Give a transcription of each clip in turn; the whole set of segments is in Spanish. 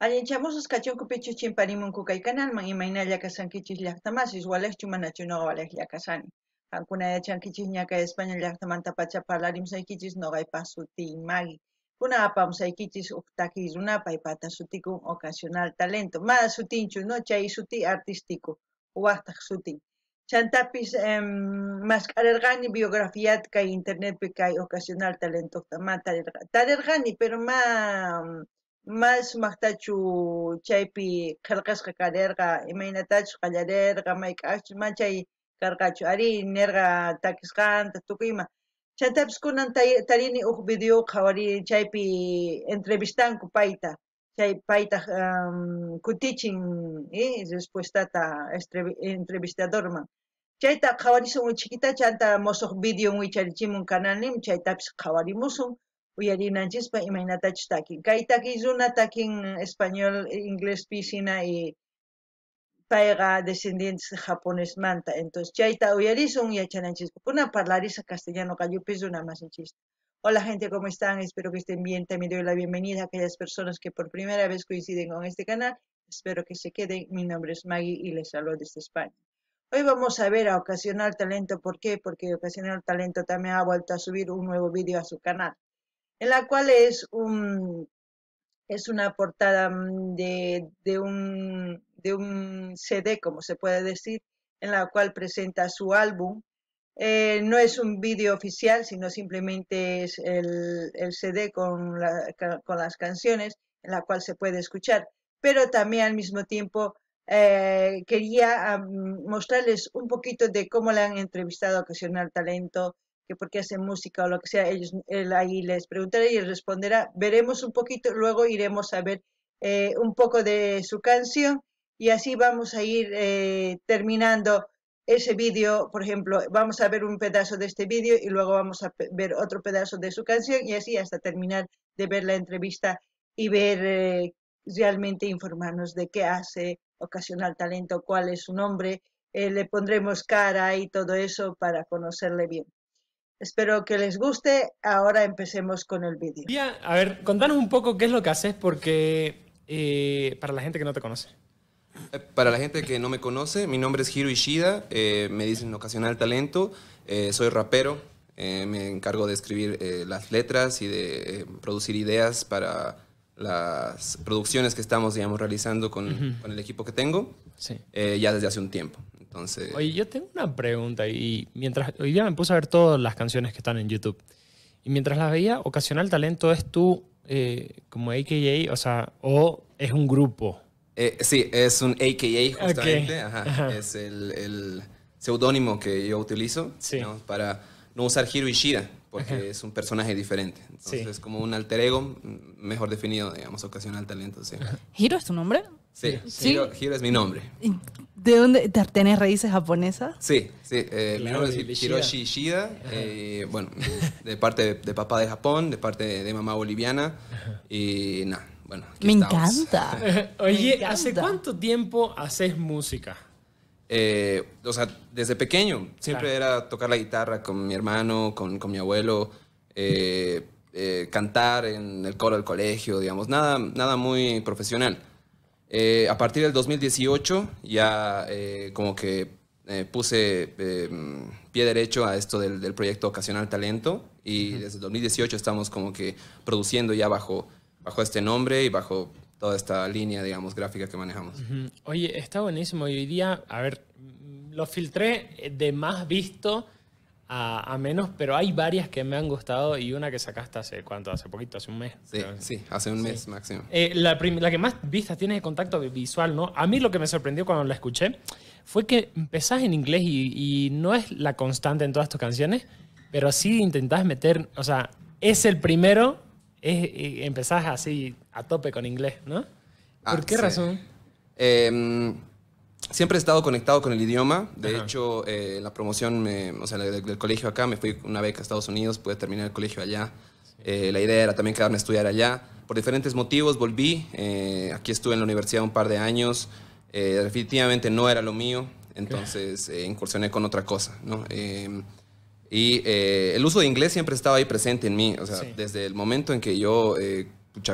Allinchamusas kachunkupichus chimparimunku kay kanalman imayna llakasankichis llaqtamasis walaqchu manachu noqa walaq llakasani qankuna yachankichis ñaqa España llaqtamanta pacha parlarimusaykichis noqaypaq suti Magui kunan apamusaykichis huk takiy runa paypata sutikun ocasional talento. Mana sutinchu no chay suti artístico waqtaq sutin chantapis masq'arirqani biografiata kay internetpi kay ocasional tarirqani tarirqani pero ma ma sumaqtachu chaypi qillqasqa karirqa imaynatachus qallarirqa mayk'aqchus ma chay karqachu ari nirqa takisqanta tukuyma. Chaytapis kunan tarini huk video qawarini chaypi entrevistanku payta chay paytaq kutichin respuestata entrevistadorman chayta qhawarisun uchikita chanta musuq videon wicharichimun canalniman chaytapis qhawarimusun uyarinanchikpa imaynatachus takin kay takiy runa takin español inglespi hina y payqa descendientes japonesmanta entonces chayta uyarisun yachananchikpa kunan parlarisqa castellano qallupis runa masinchista Hola gente, ¿cómo están? Espero que estén bien. También doy la bienvenida a aquellas personas que por primera vez coinciden con este canal. Espero que se queden. Mi nombre es Maggie y les saludo desde España. Hoy vamos a ver a Ocasional Talento. ¿Por qué? Porque Ocasional Talento también ha vuelto a subir un nuevo vídeo a su canal, en la cual es un es una portada de, de, un, de un CD, como se puede decir, en la cual presenta su álbum eh, no es un vídeo oficial, sino simplemente es el, el CD con, la, con, las canciones en la cual se puede escuchar. Pero también al mismo tiempo eh, quería mostrarles un poquito de cómo le han entrevistado a Ocasional Talento, que por qué hacen música o lo que sea. Ellos, él ahí les preguntará y él responderá. Veremos un poquito, luego iremos a ver eh, un poco de su canción y así vamos a ir eh, terminando ese vídeo, por ejemplo, vamos a ver un pedazo de este vídeo y luego vamos a ver otro pedazo de su canción y así hasta terminar de ver la entrevista y ver eh, realmente informarnos de qué hace Ocasional Talento, cuál es su nombre, le pondremos cara y todo eso para conocerle bien. Espero que les guste. Ahora empecemos con el vídeo. A ver, contanos un poco qué es lo que haces porque eh, para la gente que no te conoce. Eh, para la gente que no me conoce, mi nombre es Hiro Ishida, eh, me dicen ocasional talento, eh, soy rapero, me encargo de escribir las letras y de producir ideas para las producciones que estamos, digamos, realizando con, con el equipo que tengo sí. ya desde hace un tiempo. Entonces... Oye, yo tengo una pregunta y mientras hoy día me puse a ver todas las canciones que están en YouTube y mientras las veía, Ocasional Talento es tú como AKA, o sea, o es un grupo. Eh, sí, es un AKA justamente. Es el, el, seudónimo que yo utilizo para no usar Hiro Ishida, porque es un personaje diferente. Entonces es como un alter ego mejor definido, digamos, ocasional talento. Sí. ¿Hiro es tu nombre? Sí, Hiro, es mi nombre. ¿De dónde tenés raíces japonesas? Sí, sí. Eh, mi nombre es Hiroshi Ishida. Eh, bueno, de parte de, papá de Japón, de parte de, de mamá boliviana. Y nada bueno, Me encanta. Oye, ¿hace cuánto tiempo haces música? Eh, o sea, desde pequeño. Siempre era tocar la guitarra con mi hermano, con, con mi abuelo, eh, eh, cantar en el coro del colegio, digamos, nada, nada muy profesional. A partir del 2018 ya como que puse pie derecho a esto del, del proyecto Ocasional Talento y desde el 2018 estamos como que produciendo ya bajo bajo este nombre y bajo toda esta línea, digamos, gráfica que manejamos. Oye, está buenísimo. Y hoy día, a ver, lo filtré de más visto a, menos, pero hay varias que me han gustado y una que sacaste hace cuánto, hace poquito, hace un mes. Sí, sí hace un mes máximo. Eh, la, la, que más vistas tiene de contacto visual, ¿no? A mí lo que me sorprendió cuando la escuché fue que empezás en inglés y, y no es la constante en todas tus canciones, pero sí intentás meter, o sea, es el primero es, empezás así a tope con inglés, ¿no? ¿Por ah, qué razón? Em, siempre he estado conectado con el idioma. De hecho, eh, la promoción, o sea, del, colegio acá, me fui una beca a Estados Unidos, pude terminar el colegio allá. Eh, la idea era también quedarme a estudiar allá. Por diferentes motivos volví. Eh, aquí estuve en la universidad un par de años. definitivamente no era lo mío, entonces incursioné con otra cosa, ¿no? Y el uso de inglés siempre estaba ahí presente en mí. O sea, desde el momento en que yo eh,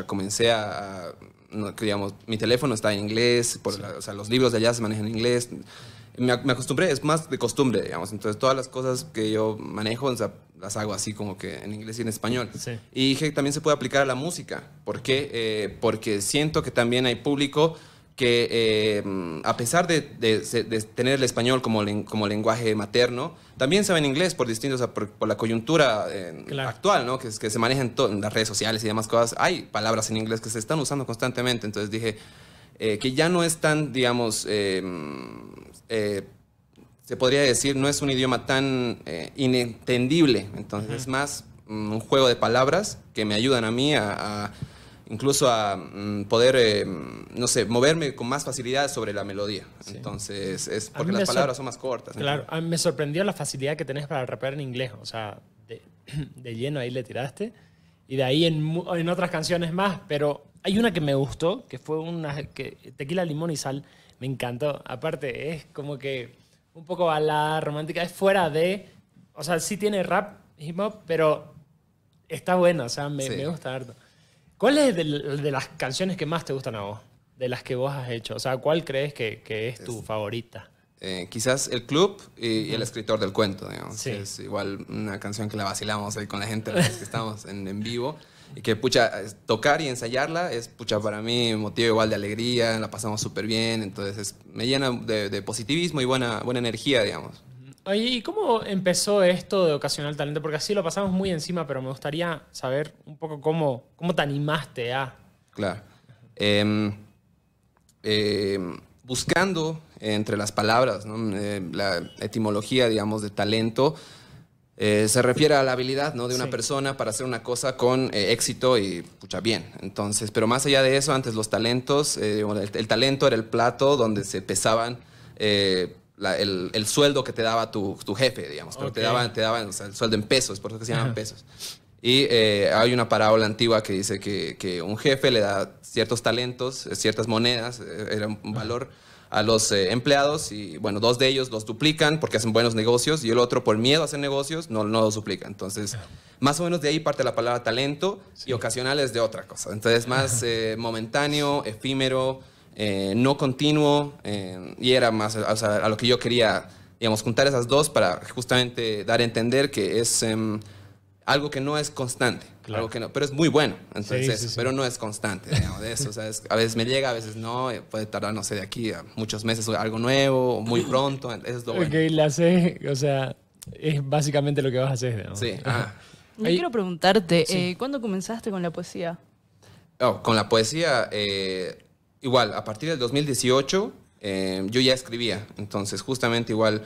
comencé a, no, digamos, mi teléfono está en inglés, por la- o sea, los libros de allá se manejan en inglés. Me, me acostumbré, es más de costumbre, digamos. Entonces, todas las cosas que yo manejo, o sea, las hago así como que en inglés y en español. Sí. Y dije que también se puede aplicar a la música. ¿Por qué? Eh, porque siento que también hay público que, eh, a pesar de, de- de tener el español como, como lenguaje materno, también saben inglés por distintos, por, por la coyuntura eh, Claro. actual, ¿no? Que, que se maneja en, en las redes sociales y demás cosas. Hay palabras en inglés que se están usando constantemente. Entonces dije eh, que ya no es tan, digamos, eh, mm, eh, se podría decir, no es un idioma tan eh, inentendible. Entonces es más mm, un juego de palabras que me ayudan a mí a, a- incluso a mm, poder, eh, no sé, moverme con más facilidad sobre la melodía. Entonces es A porque las palabras son más cortas. Claro, a mí me sorprendió la facilidad que tenés para rapear en inglés. O sea, de, de lleno ahí le tiraste. Y de ahí en, en otras canciones más. Pero hay una que me gustó, que fue una que Tequila, Limón y Sal. Me encantó. Aparte, es como que un poco balada romántica. Es fuera de... O sea, sí tiene rap, hip hop, pero está bueno. O sea, me, Sí. me gusta harto. ¿Cuál es de, de las canciones que más te gustan a vos? De las que vos has hecho. O sea, ¿cuál crees que, que es tu favorita? Eh, quizás el club y, y el escritor del cuento, digamos. Sí. Es igual una canción que la vacilamos ahí con la gente veces que estamos en, en vivo. Y que, pucha, es- tocar y ensayarla es, pucha, para mí motivo igual de alegría, la pasamos súper bien, entonces es- me llena de, de positivismo y buena, buena energía, digamos. Oye, ¿y cómo empezó esto de Ocasional Talento? Porque así lo pasamos muy encima, pero me gustaría saber un poco cómo, cómo te animaste a... Claro. Em, em, buscando entre las palabras, ¿no? Eh, la etimología, digamos, de talento, eh, se refiere a la habilidad ¿no? de una Sí. persona para hacer una cosa con eh, éxito y, pucha, bien. Entonces, pero más allá de eso, antes los talentos, eh, el, el talento era el plato donde se pesaban la- el, el sueldo que te daba tu, tu jefe, digamos, pero te Ok. daban, te daban o sea, el sueldo en pesos, por eso que se llaman pesos. Y eh, hay una parábola antigua que dice que, que un jefe le da ciertos talentos, eh, ciertas monedas, eh, era un valor a los eh, empleados y bueno, dos de ellos los duplican porque hacen buenos negocios y el otro por miedo a hacer negocios no, no los duplica. Entonces, más o menos de ahí parte la palabra talento y ocasional es de otra cosa. Entonces, más eh, momentáneo, efímero, eh, no continuo eh, y era más o sea, a lo que yo quería, digamos, juntar esas dos para justamente dar a entender que es... em, algo que no es constante, Claro. algo que no, pero es muy bueno, entonces, Sí, eso, sí, sí. pero no es constante, digamos, de eso, o sea, es- a veces me llega, a veces no, eh, puede tardar, no sé, de aquí a muchos meses algo nuevo, o muy pronto, eso es lo bueno. Ok, la haces, o sea, es básicamente lo que vas a hacer. ¿no? Sí, ajá. Yo Ahí- quiero preguntarte, eh, ¿cuándo comenzaste con la poesía? Oh, con la poesía, eh, igual, a partir del 2018, eh, yo ya escribía. Entonces, justamente igual,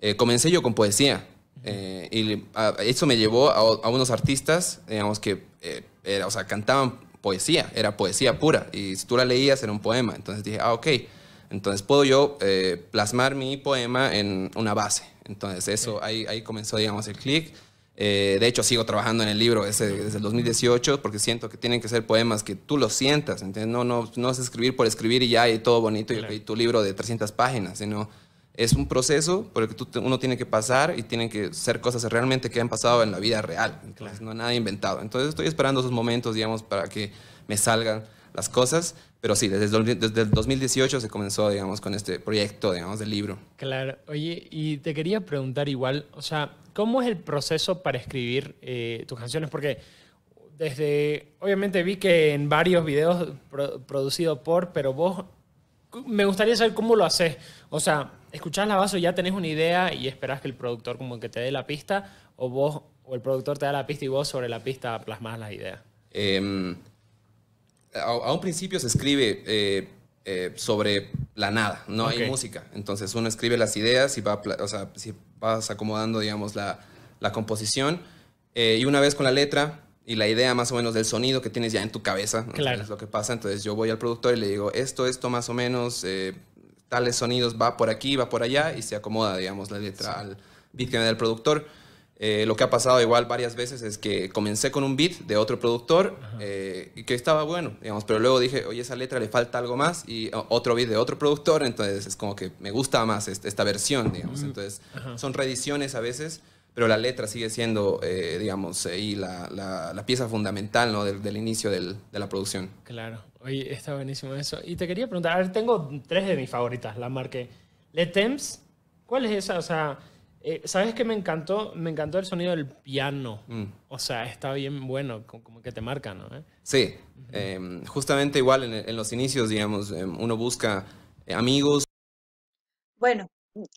eh, comencé yo con poesía. eh, y a- eso me llevó a, a unos artistas, digamos, que eh, era, o sea, cantaban poesía, era poesía pura. Y si tú la leías, era un poema. Entonces dije, ah, ok. Entonces puedo yo eh, plasmar mi poema en una base. Entonces, eso, ahí, ahí comenzó, digamos, el clic. Eh, de hecho, sigo trabajando en el libro ese desde el 2018 porque siento que tienen que ser poemas que tú los sientas, ¿entiendes? No, no, no es escribir por escribir y ya, y todo bonito, y, Claro. ok, tu libro de 300 páginas, sino es un proceso por el que tú uno tiene que pasar y tienen que ser cosas realmente que han pasado en la vida real, entonces no nada inventado. Entonces estoy esperando esos momentos, digamos, para que me salgan las cosas, pero sí, desde desde el 2018 se comenzó, digamos, con este proyecto, digamos, del libro. Claro. Oye, y te quería preguntar igual, o sea, ¿cómo es el proceso para escribir eh, tus canciones? Porque desde, obviamente vi que en varios videos pro- producido por, pero vos, me gustaría saber cómo lo haces. O sea, escuchás la base ya tenés una idea y esperás que el productor como que te dé la pista, o vos, o el productor te da la pista y vos sobre la pista plasmás las ideas. Eh, a, a un principio se escribe eh, eh, sobre la nada, no hay música. Entonces uno escribe las ideas y va, o sea, si vas acomodando, digamos, la, la composición. eh, y una vez con la letra y la idea más o menos del sonido que tienes ya en tu cabeza, ¿no? Claro. es lo que pasa. Entonces yo voy al productor y le digo, esto, esto más o menos, eh, tales sonidos va por aquí, va por allá y se acomoda, digamos, la letra al beat que me da el productor. Eh, lo que ha pasado igual varias veces es que comencé con un beat de otro productor eh, y que estaba bueno, digamos, pero luego dije, oye, esa letra le falta algo más y otro beat de otro productor, entonces es como que me gusta más esta versión, digamos. Entonces son reediciones a veces, pero la letra sigue siendo, eh, digamos, ahí la, la, pieza fundamental ¿no? del, inicio del, de la producción. Claro, oye, está buenísimo eso. Y te quería preguntar, a ver, tengo tres de mis favoritas, la marqué. Le Temps, ¿cuál es esa? O sea, eh, ¿sabes qué me encantó? Me encantó el sonido del piano. Mm. O sea, está bien bueno, como que te marca, ¿no? Sí, em, justamente igual en, los inicios, digamos, em, uno busca amigos. Bueno,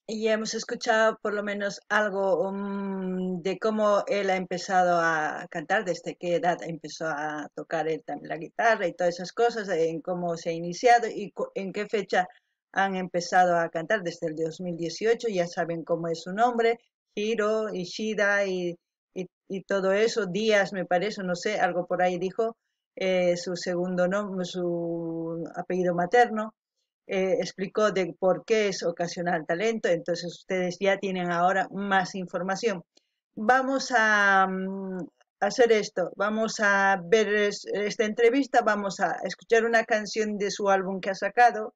y hemos escuchado por lo menos algo mm, de cómo él ha empezado a cantar, desde qué edad empezó a tocar él también la guitarra y todas esas cosas, en cómo se ha iniciado y en qué fecha han empezado a cantar desde el 2018, ya saben cómo es su nombre, Hiro, Ishida y, y, todo eso, Díaz me parece, no sé, algo por ahí dijo, eh, su segundo nombre, su apellido materno. Eh, explicó de por qué es ocasional talento, entonces ustedes ya tienen ahora más información. Vamos a mm, hacer esto, vamos a ver esta entrevista, vamos a escuchar una canción de su álbum que ha sacado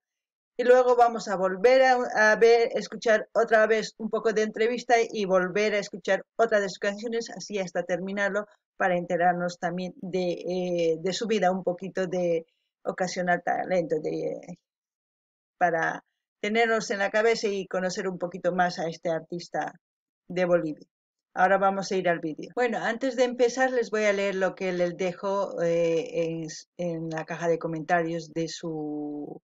y luego vamos a volver a, ver, escuchar otra vez un poco de entrevista y volver a escuchar otra de sus canciones, así hasta terminarlo, para enterarnos también de, eh, de su vida, un poquito de ocasional talento, de para tenernos en la cabeza y conocer un poquito más a este artista de Bolivia. Ahora vamos a ir al vídeo. Bueno, antes de empezar les voy a leer lo que les dejo eh, en, la caja de comentarios de su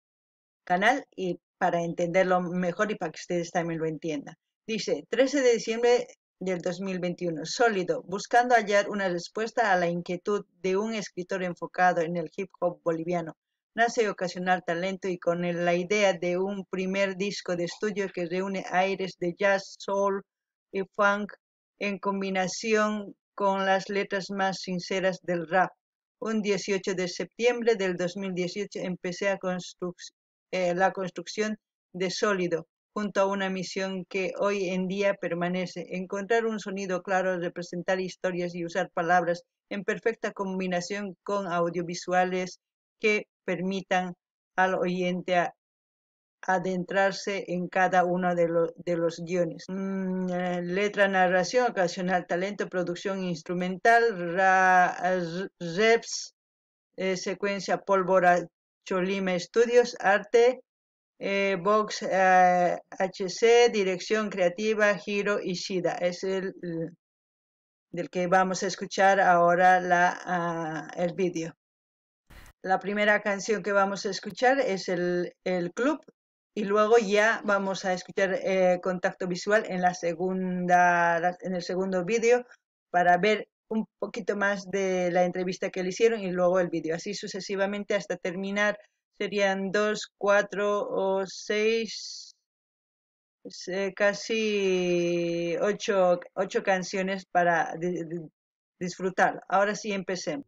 canal y para entenderlo mejor y para que ustedes también lo entiendan. Dice, 13 de diciembre del 2021, sólido, buscando hallar una respuesta a la inquietud de un escritor enfocado en el hip hop boliviano nace Ocasional Talento y con la idea de un primer disco de estudio que reúne aires de jazz, soul y funk en combinación con las letras más sinceras del rap. Un 18 de septiembre del 2018 empecé a eh, la construcción de Sólido, junto a una misión que hoy en día permanece, encontrar un sonido claro, representar historias y usar palabras en perfecta combinación con audiovisuales que permitan al oyente adentrarse en cada uno de, de los guiones. Mm, eh, letra, narración, ocasional talento, producción instrumental, reps, eh, secuencia pólvora, Cholima Estudios, arte, eh, HC, dirección creativa, Hiro Ishida. Es el, del que vamos a escuchar ahora la, ah, el vídeo. La primera canción que vamos a escuchar es el, club y luego ya vamos a escuchar eh, contacto visual en la segunda en el segundo vídeo para ver un poquito más de la entrevista que le hicieron y luego el vídeo así sucesivamente hasta terminar serían dos cuatro o seis eh, casi ocho, ocho canciones para disfrutar. Ahora sí empecemos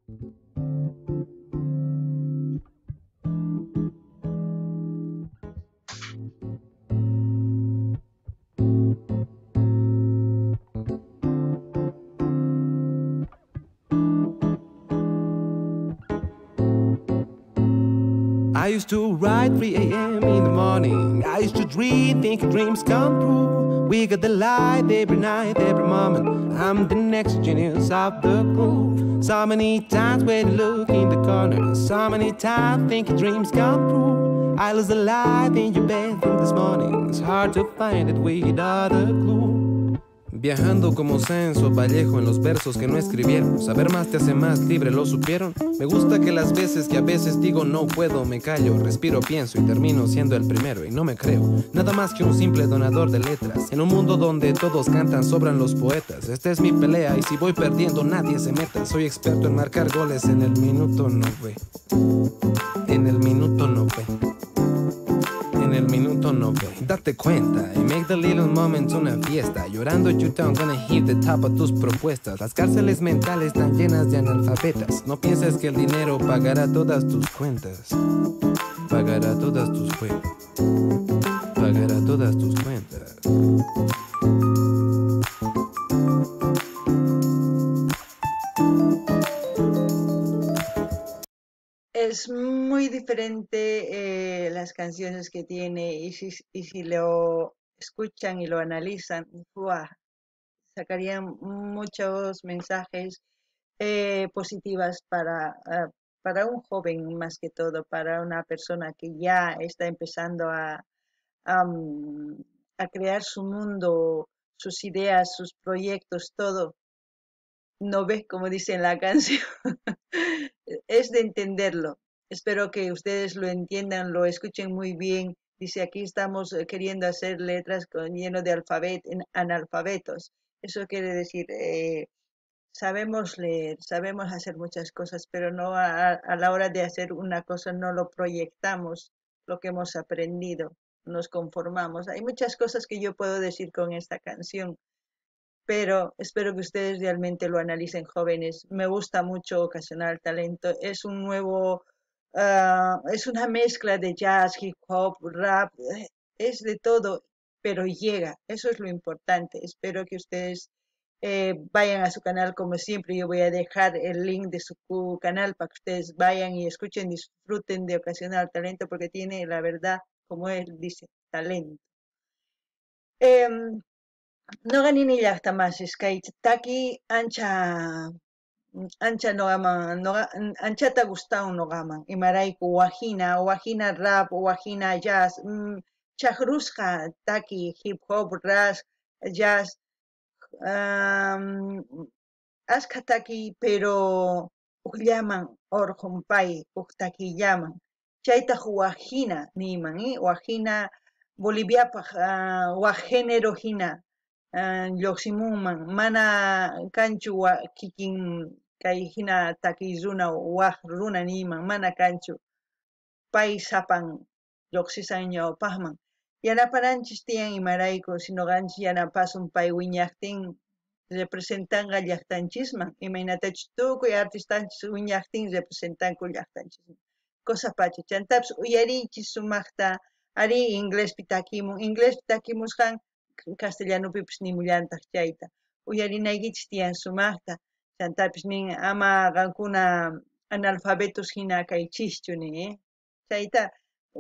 used to ride 3 a.m. in the morning. I used to dream, think dreams come true. We got the light every night, every moment. I'm the next genius of the crew. So many times when you look in the corner, so many times thinking dreams come true. I lose the light in your bedroom this morning. It's hard to find it without a clue. Viajando como Censo Vallejo en los versos que no escribieron. Saber más te hace más libre, ¿lo supieron? Me gusta que las veces que a veces digo no puedo, me callo, respiro, pienso y termino siendo el primero y no me creo. Nada más que un simple donador de letras. En un mundo donde todos cantan, sobran los poetas. Esta es mi pelea y si voy perdiendo nadie se meta. Soy experto en marcar goles en el minuto 9. En el minuto 9. Date cuenta y make the little moments una fiesta. Llorando you don't gonna hit the top of tus propuestas. Las cárceles mentales están llenas de analfabetas. No pienses que el dinero pagará todas tus cuentas. Pagará todas tus cuentas. Pagará todas tus cuentas. Muy diferente eh, las canciones que tiene y si, y si lo escuchan y lo analizan, sacarían muchos mensajes eh, positivas para, ah, para un joven más que todo, para una persona que ya está empezando a, a crear su mundo, sus ideas, sus proyectos, todo. No ves como dice en la canción. es de entenderlo. Espero que ustedes lo entiendan, lo escuchen muy bien. Dice, aquí estamos eh, queriendo hacer letras con, lleno de alfabet, analfabetos. Eso quiere decir, eh, sabemos leer, sabemos hacer muchas cosas, pero no a, a, la hora de hacer una cosa no lo proyectamos, lo que hemos aprendido, nos conformamos. Hay muchas cosas que yo puedo decir con esta canción, pero espero que ustedes realmente lo analicen jóvenes. Me gusta mucho Ocasional Talento. Es un nuevo, uh, es una mezcla de jazz, hip hop, rap, eh, es de todo, pero llega. Eso es lo importante. Espero que ustedes eh, vayan a su canal como siempre. Yo voy a dejar el link de su canal para que ustedes vayan y escuchen, disfruten de Ocasional Talento porque tiene la verdad, como él dice, talento. Eh, no ganin llaqtamasis kay taki ancha ancha nogaman noga, anchata gustan nogaman imarayku wajina wajina rap wajina jazz mm, taki hip hop rap jazz um, asqa taki pero ukllaman orjumpay uktakillaman chaytaq wajina niman ¿eh? wajina boliviapaq uh, wajgénero hina lluqsimunman mana kanchu kikin kay hina takiy runa waq runa niyman mana kanchu pay sapan lluqsisan ñawpaqman yanapananchis tiyan imarayku si noqanchis yanapasun pay wiñaqtin representanqa llaqtanchisman imaynatachus tukuy artistanchis wiñaqtin representanku llaqtanchisman cosa pacha chantapis uyariychis sumaqta ari inglespi takimun inglespi takimusqan castellanopipish nimullantaq chayta uyarinaykichis tiyan sumaqta chantapis nin ama qankuna analfabetos hina kaychischu nin eh? chayta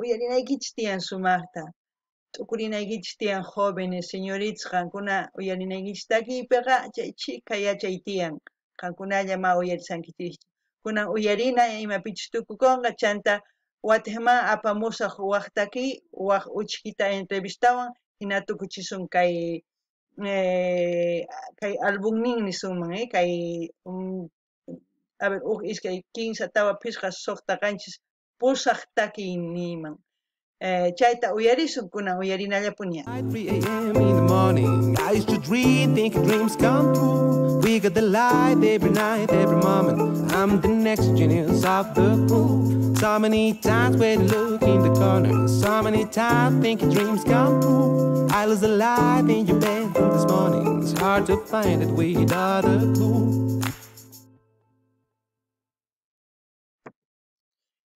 uyarinaykichis tiyan sumaqta t'ukurinaykichis tiyan jóvenes señoritas qankuna uyarinaykichis takiypiqa chay chika yachay tiyan qankunalla ma uyarisankichischu kunan uyarina imapichis tukukunqa chanta watijman apamusaq waq takiy waq uchkita entrevistawan hina tukuchisun kay eh, kay albumninmi suman eh, kay um, a ver uj iskay kinsa tawa pisqa suqtaqanchis pusaq takiy niman eh, chayta uyarisun kunan uyarinallapuña 3 a.m. in the morning I used to dream thinking dreams come true we got the light every night every moment I'm the next genius of the crew so many times when you look in the corner so many times thinking dreams come true I was alive in your bed this morning. It's hard to find it without a clue.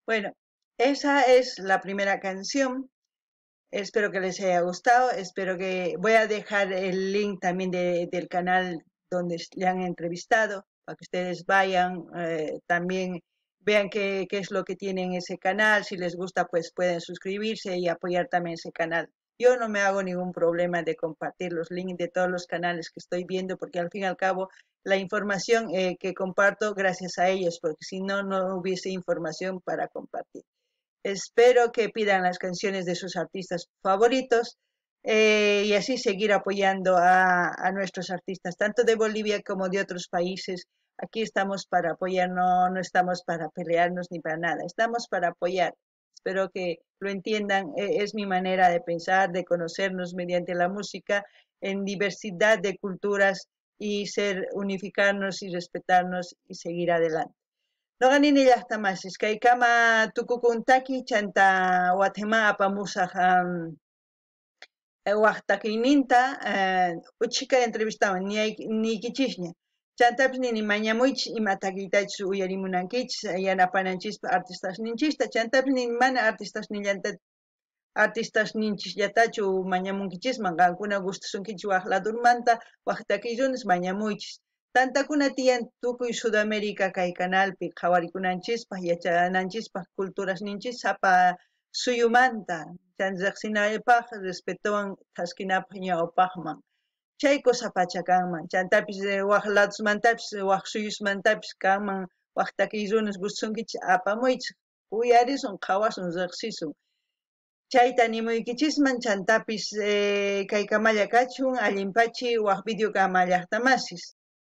Bueno, esa es la primera canción. Espero que les haya gustado. Espero que voy a dejar el link también de, del canal donde le han entrevistado para que ustedes vayan eh, también vean qué, es lo que tiene en ese canal. Si les gusta, pues pueden suscribirse y apoyar también ese canal. Yo no me hago ningún problema de compartir los links de todos los canales que estoy viendo, porque al fin y al cabo la información eh, que comparto gracias a ellos, porque si no, no hubiese información para compartir. Espero que pidan las canciones de sus artistas favoritos eh, y así seguir apoyando a, nuestros artistas, tanto de Bolivia como de otros países. Aquí estamos para apoyar, no, no estamos para pelearnos ni para nada, estamos para apoyar espero que lo entiendan, e, es mi manera de pensar, de conocernos mediante la música en diversidad de culturas y ser unificarnos y respetarnos y seguir adelante. No ganin llaqta masis, kay kama tukukuntaki chanta watema apamusaq um, waqtakiyninta uh, uchika entrevistawan niykichisña Chantapis nini mañamuychis ima takiytachis uyarimunankichis yanapananchista artistasninchista chantapis nini mana artistasnillanta artistasninchillatachu mañamunkichisman qankuna gustasunkichis waq ladurmanta waq takiyrunas mañamuychis tantakuna tiyan tukuy Sudamérica kay canalpi qhawarikunanchispak yachananchispaq culturasninchis sapa suyumanta chan riqsinaypaq respetuwan thaskinapaq ñawpaqman chay cosa pacha kanman chantapis waq latusmantapis waq suyusmantapis kanman waq takiyrunas gustunkichis apamuychis uyarisun qhawasun riqsisun. Chayta nimuykichisman chantapis eh, kay kamalla kachun allinpachi waq video kama llaqtamasis